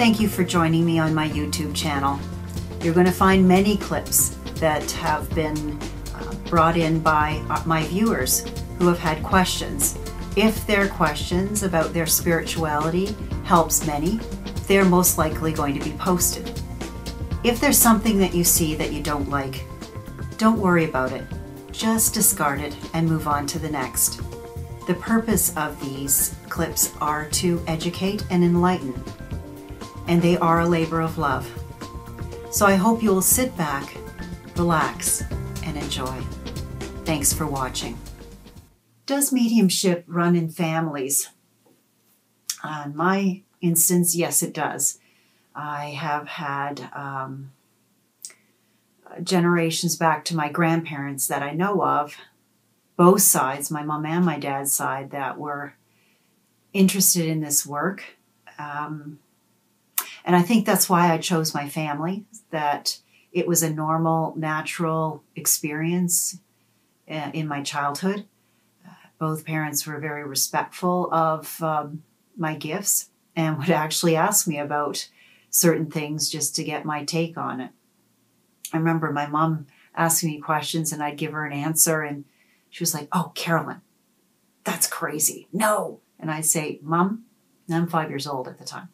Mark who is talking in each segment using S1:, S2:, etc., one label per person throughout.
S1: Thank you for joining me on my YouTube channel. You're going to find many clips that have been uh, brought in by uh, my viewers who have had questions. If their questions about their spirituality helps many, they're most likely going to be posted. If there's something that you see that you don't like, don't worry about it. Just discard it and move on to the next. The purpose of these clips are to educate and enlighten, and they are a labor of love. So I hope you'll sit back, relax, and enjoy. Thanks for watching. Does mediumship run in families? On my instance, yes, it does. I have had um, generations back to my grandparents that I know of, both sides, my mom and my dad's side, that were interested in this work. Um, and I think that's why I chose my family, that it was a normal, natural experience uh, in my childhood. Both parents were very respectful of um, my gifts and would actually ask me about certain things just to get my take on it. I remember my mom asking me questions and I'd give her an answer and she was like, Oh, Carolyn, that's crazy. No. And I'd say, Mom, I'm five years old at the time.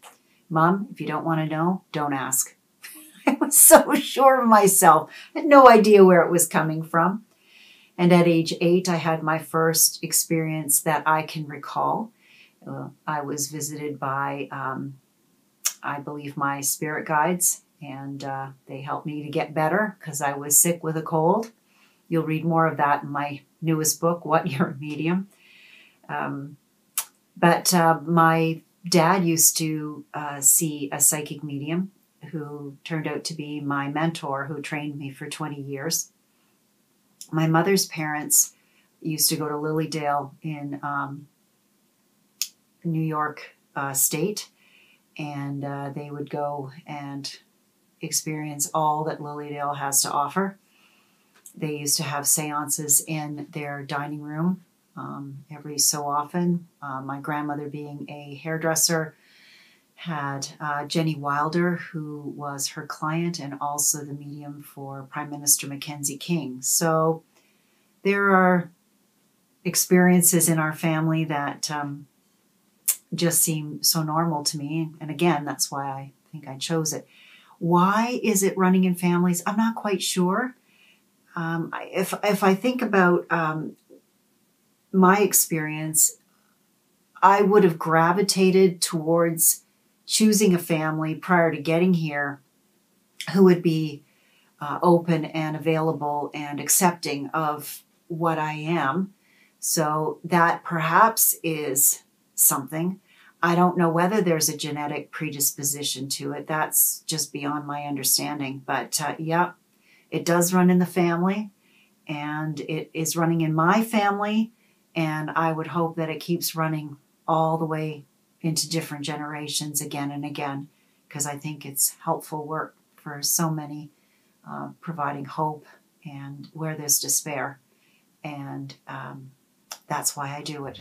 S1: Mom, if you don't want to know, don't ask. I was so sure of myself. I had no idea where it was coming from. And at age eight, I had my first experience that I can recall. Uh, I was visited by, um, I believe, my spirit guides and uh, they helped me to get better because I was sick with a cold. You'll read more of that in my newest book, What You're a Medium. Um, but uh, my dad used to uh, see a psychic medium who turned out to be my mentor who trained me for 20 years. My mother's parents used to go to Lily Dale in um, New York uh, State, and uh, they would go and experience all that Lily Dale has to offer. They used to have seances in their dining room um, every so often. Uh, my grandmother, being a hairdresser, had uh, Jenny Wilder, who was her client and also the medium for Prime Minister Mackenzie King. So there are experiences in our family that um, just seem so normal to me. And again, that's why I think I chose it. Why is it running in families? I'm not quite sure. Um, if if I think about um, my experience, I would have gravitated towards choosing a family prior to getting here who would be uh, open and available and accepting of what I am. So that perhaps is something. I don't know whether there's a genetic predisposition to it. That's just beyond my understanding. But uh, yeah, it does run in the family and it is running in my family. And I would hope that it keeps running all the way into different generations again and again, because I think it's helpful work for so many, uh, providing hope and where there's despair. And um, that's why I do it.